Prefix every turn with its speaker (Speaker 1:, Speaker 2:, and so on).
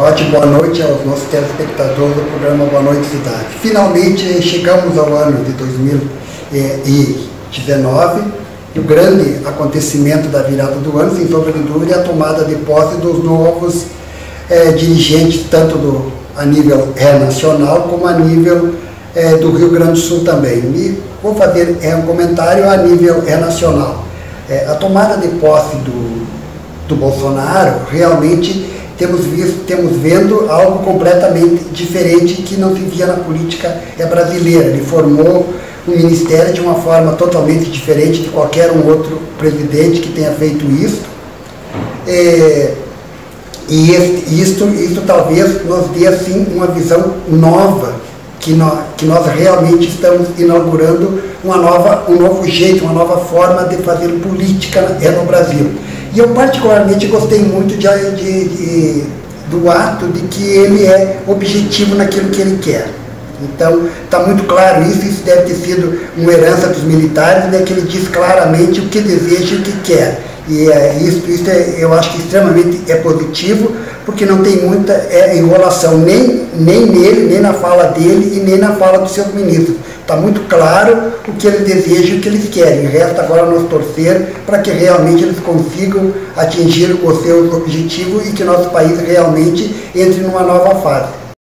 Speaker 1: Ótimo, boa noite aos nossos telespectadores do programa Boa Noite Cidade. Finalmente chegamos ao ano de 2019 e o grande acontecimento da virada do ano, sem sombra de dúvida, é a tomada de posse dos novos eh, dirigentes, tanto do, a nível é, nacional como a nível eh, do Rio Grande do Sul também. E vou fazer é, um comentário a nível é, nacional. a tomada de posse do, do Bolsonaro realmente temos visto, temos vendo algo completamente diferente que não se via na política é brasileira. Ele formou um ministério de uma forma totalmente diferente de qualquer um outro presidente que tenha feito isso. É, e isto, isto talvez nos dê assim uma visão nova, que nós, que nós realmente estamos inaugurando uma nova, um novo jeito, uma nova forma de fazer política é no Brasil. E eu particularmente gostei muito de, de, de, do ato de que ele é objetivo naquilo que ele quer. Então, está muito claro isso, isso deve ter sido uma herança dos militares, né, que ele diz claramente o que deseja e o que quer. E é, isso, isso é, eu acho que extremamente é positivo, porque não tem muita é, enrolação nem, nem nele, nem na fala dele e nem na fala dos seus ministros. Está muito claro o que eles desejam e o que eles querem. Resta agora nos torcer para que realmente eles consigam atingir o seu objetivo e que nosso país realmente entre numa nova fase.